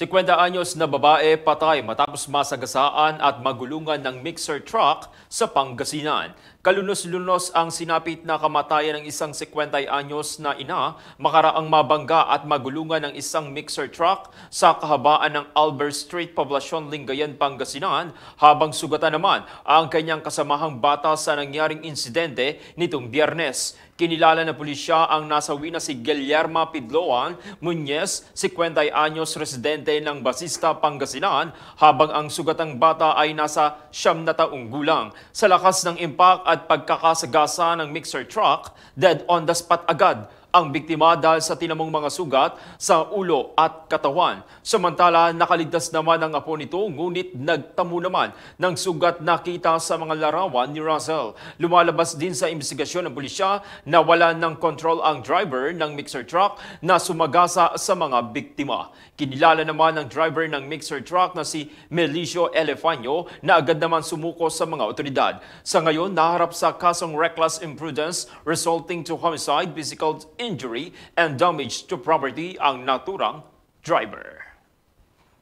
50 anyos na babae patay matapos masagasaan at magulungan ng mixer truck sa Pangasinan. Kalunos-lunos ang sinapit na kamatayan ng isang 50 anyos na ina makaraang mabangga at magulungan ng isang mixer truck sa kahabaan ng Albert Street, Poblacion, Lingayen, Pangasinan habang sugatan naman ang kanyang kasamahang bata sa nangyaring insidente nitong biyernes. Kinilala na pulisya ang nasawi na si Guillermo Pidloan Muñez, 50 anyos residente ng Basista, Pangasinan, habang ang sugatang bata ay nasa siyam na taong gulang. Sa lakas ng impact at pagkakasagasa ng mixer truck, dead on the spot agad ang biktima dahil sa tinamong mga sugat sa ulo at katawan. Samantala, nakaligtas naman ang apo nito ngunit nagtamo naman ng sugat nakita sa mga larawan ni Russell. Lumalabas din sa investigasyon ng pulisya na wala ng control ang driver ng mixer truck na sumagasa sa mga biktima. Kinilala naman ng driver ng mixer truck na si Melicio Elefanyo na agad naman sumuko sa mga otoridad. Sa ngayon, naharap sa kasong reckless imprudence resulting to homicide, physical injury and damage to property ang naturang driver.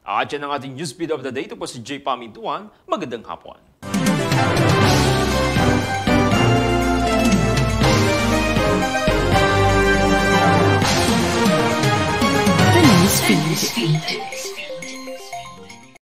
At yan ang ating newsfeed of the day. Ito po si J. Pamintuan. Magandang hapon. The newsfeed.